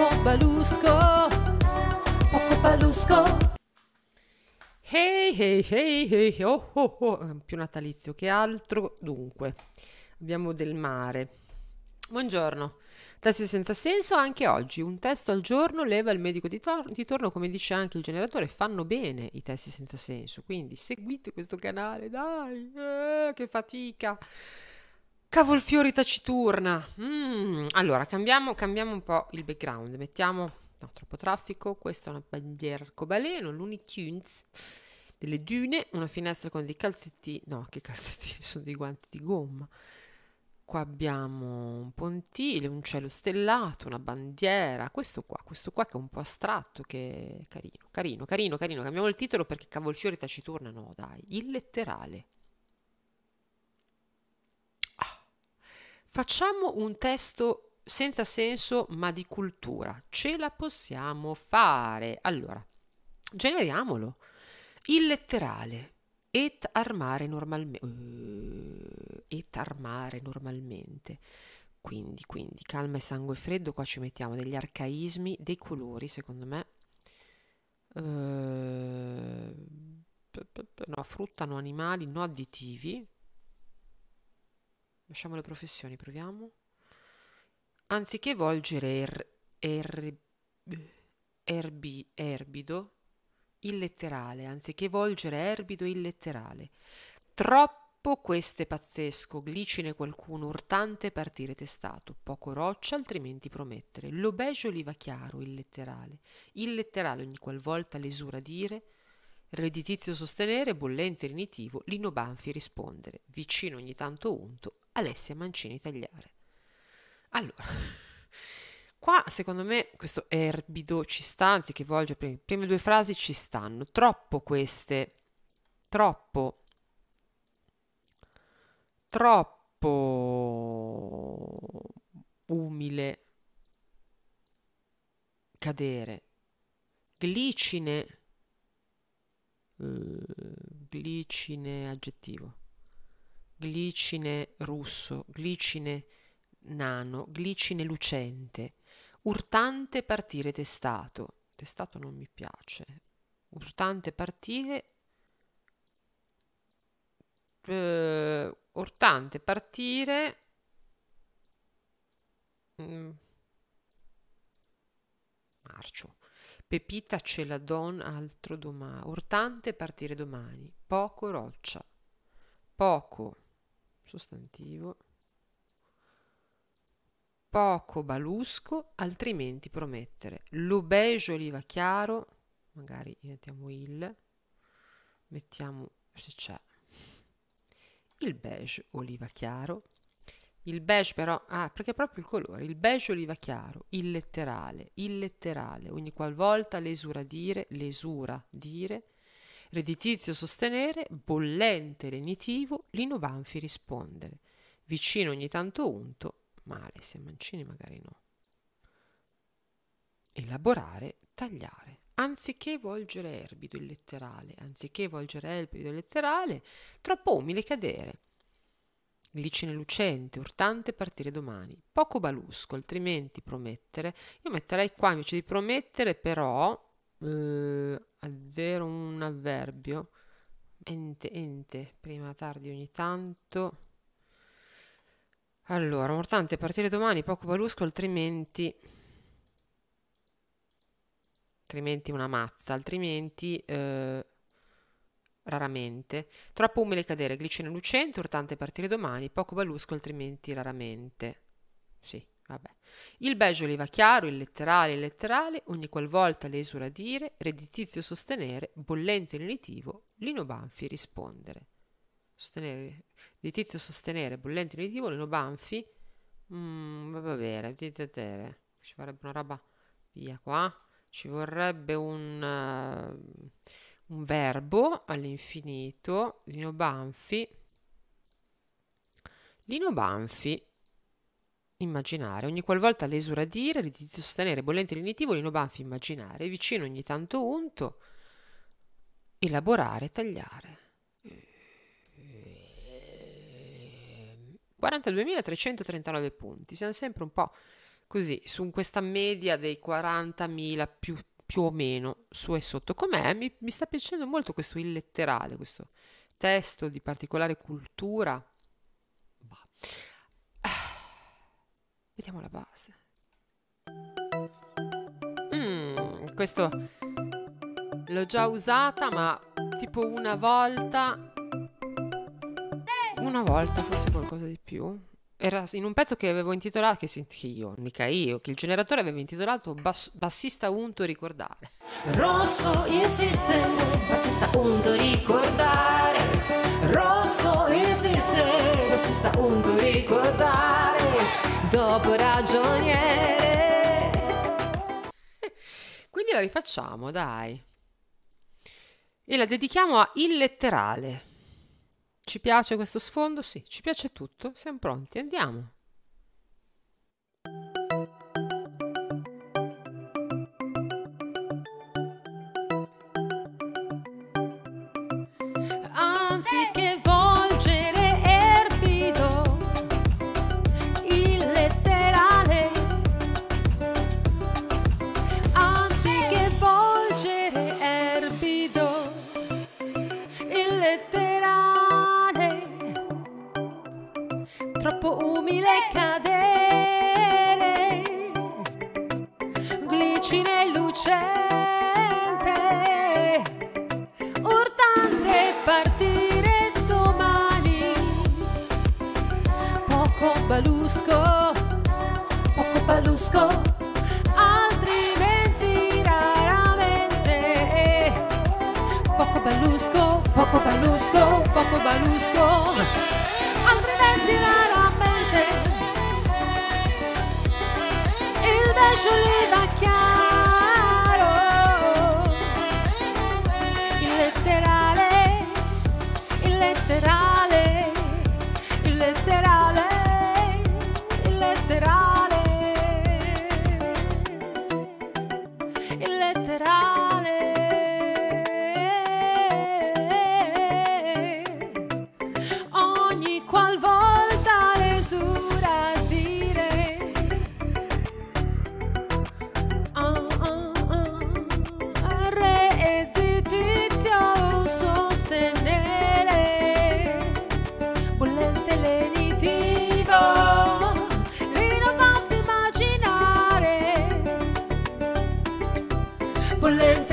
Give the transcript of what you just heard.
poco balusco, poco balusco. Hey, hey, hey, hey, oh, oh, oh, più natalizio che altro. Dunque, abbiamo del mare. Buongiorno. Testi senza senso anche oggi. Un testo al giorno leva il medico di, tor- di torno, come dice anche il generatore. Fanno bene i testi senza senso. Quindi seguite questo canale, dai, eh, che fatica. Cavolfiori taciturna. Mm, allora, cambiamo, cambiamo un po' il background. Mettiamo... No, troppo traffico. Questa è una bandiera arcobaleno, Looney Tunes delle dune, una finestra con dei calzettini. No, che calzettini, sono dei guanti di gomma. Qua abbiamo un pontile, un cielo stellato, una bandiera. Questo qua, questo qua che è un po' astratto, che è carino, carino, carino, carino. Cambiamo il titolo perché cavolfiori taciturna, no, dai. Il letterale. Facciamo un testo senza senso ma di cultura. Ce la possiamo fare. Allora, generiamolo. Il letterale. Et armare normalmente. Uh, et armare normalmente. Quindi, quindi, calma e sangue freddo, qua ci mettiamo degli arcaismi, dei colori, secondo me. Uh, no, frutta, no animali, no additivi. Lasciamo le professioni, proviamo. Anziché volgere er, er, erbi, erbido, illetterale, anziché volgere erbido illetterale. Troppo queste pazzesco, glicine qualcuno, urtante partire testato, poco roccia, altrimenti promettere. Lo beige oliva chiaro, illetterale. Illetterale ogni qualvolta l'esura dire, redditizio sostenere, bollente rinitivo, Lino Banfi rispondere, vicino ogni tanto unto, Alessia Mancini tagliare. Allora, Qua secondo me questo erbido ci sta, anziché volgere, le prime due frasi ci stanno, troppo queste, troppo, troppo umile cadere, glicine, uh, glicine aggettivo, glicine russo, glicine nano, glicine lucente, Urtante partire testato. Testato non mi piace. Urtante partire. Uh, urtante partire. Mm. Marcio. Pepita ce la don altro domani. Urtante partire domani. Poco roccia. Poco sostantivo poco balusco, altrimenti promettere. Lo beige oliva chiaro, magari mettiamo il, mettiamo se c'è il beige oliva chiaro. Il beige però, ah, perché proprio il colore, il beige oliva chiaro, il letterale, il letterale, ogni qualvolta l'esura dire, l'esura dire, redditizio sostenere, bollente lenitivo, lino banfi rispondere, vicino ogni tanto unto, male, se Mancini magari no. Elaborare, tagliare. Anziché volgere erbido il letterale, anziché volgere erbido il letterale, troppo umile cadere. Glicine lucente, urtante partire domani. Poco balusco, altrimenti promettere. Io metterei qua invece di promettere, però, eh, a zero un avverbio. Ente, ente, prima, tardi, ogni tanto allora, mortante, partire domani, poco balusco, altrimenti... Altrimenti una mazza, altrimenti... Eh, raramente. Troppo umile cadere, glicine lucente, urtante partire domani, poco balusco, altrimenti raramente. Sì, vabbè. Il beige oliva chiaro, il letterale, il letterale, ogni qualvolta l'esura dire, redditizio sostenere, bollente ineditivo, Lino Banfi rispondere. Sostenere di tizio sostenere, bollente ineditivo, Lino Banfi, mm, va bene, ci vorrebbe una roba, via qua, ci vorrebbe un, uh, un verbo all'infinito, Lino Banfi, Lino Banfi, immaginare, ogni qualvolta l'esura dire, ritizio sostenere, bollente ineditivo, Lino Banfi, immaginare, vicino ogni tanto unto, elaborare, tagliare. 42.339 punti. Siamo sempre un po' così su questa media dei 40.000 più, più o meno su e sotto. Com'è? Mi, mi sta piacendo molto questo illetterale, questo testo di particolare cultura. Bah. Vediamo la base. Mm, questo l'ho già usata, ma tipo una volta. Una volta, forse qualcosa di più. Era in un pezzo che avevo intitolato, che, sì, che io, mica io, che il generatore aveva intitolato Bas- Bassista unto ricordare. Rosso insiste, bassista unto ricordare. Rosso insiste, bassista unto ricordare. Dopo ragioniere. Quindi la rifacciamo, dai. E la dedichiamo a Il letterale. Ci piace questo sfondo? Sì, ci piace tutto. Siamo pronti, andiamo. Anziché Troppo umile cadere, glicine lucente urtante partire domani. Poco balusco, poco balusco, altrimenti raramente. Poco balusco, poco balusco, poco balusco, Il bollente